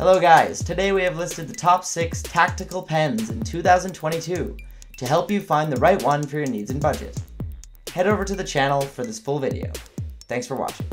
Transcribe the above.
Hello guys, today we have listed the top 6 tactical pens in 2022 to help you find the right one for your needs and budget. Head over to the channel for this full video. Thanks for watching.